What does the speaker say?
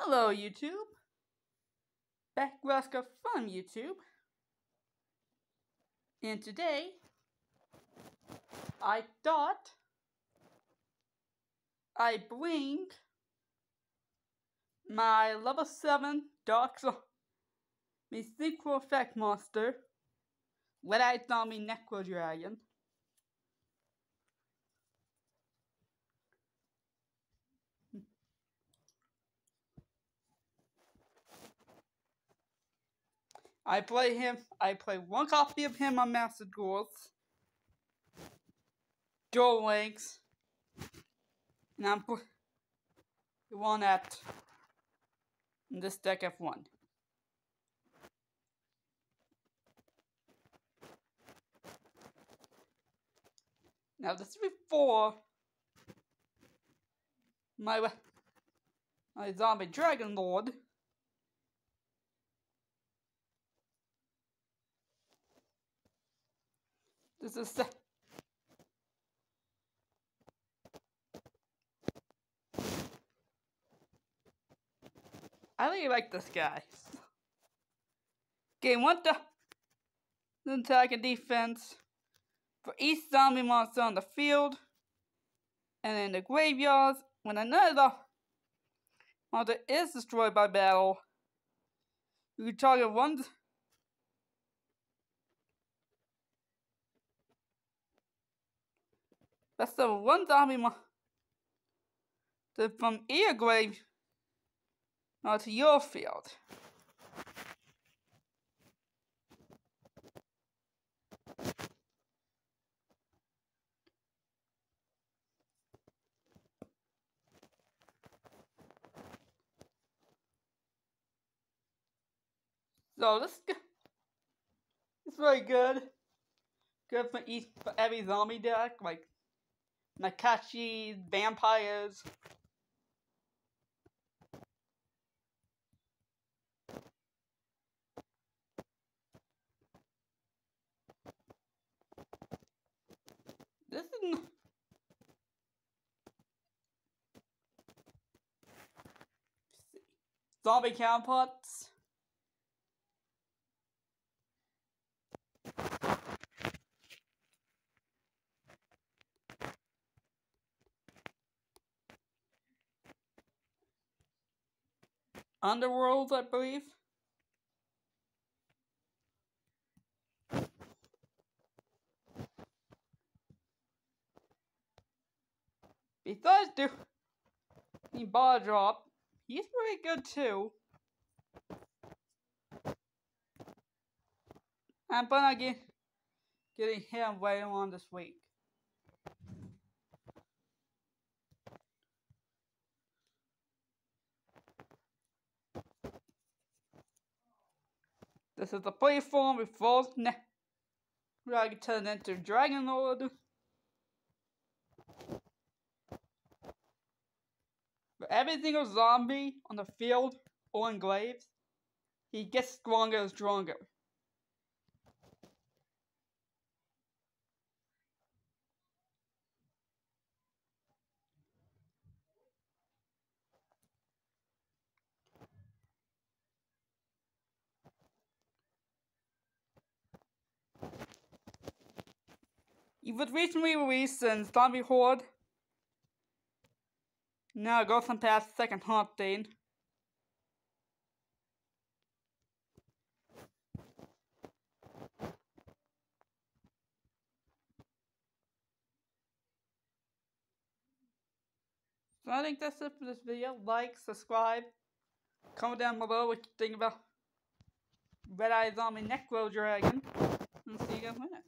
Hello, YouTube. Beck Glasco from YouTube. And today, I thought I bring my level 7 Dark Soul, my Synchro Effect Monster, Red Eye Zombie Necro Dragon. I play him. I play one copy of him on Master Duels. Duel Links. And I'm put one at this deck F1. Now this is before my my zombie dragon lord. This is I really like this guy. Game one the attack and defense for each zombie monster on the field and in the graveyards when another monster is destroyed by battle. You target one That's the one zombie monster from Eargrave not to your field. So this is very good. Good for each for every zombie deck, like Nakashi, vampires. This is zombie counterparts. Underworld, I believe. Besides do the ball drop, he's pretty good too. I'm gonna get getting him later on this week. This is the platform before Dragon turned into Dragon Lord. For every single zombie on the field or in graves, he gets stronger and stronger. It was recently released in Zombie Horde. Now it goes on past second haunting. So I think that's it for this video. Like, subscribe, comment down below what you think about Red Eye Zombie Necro Dragon. And see you guys later.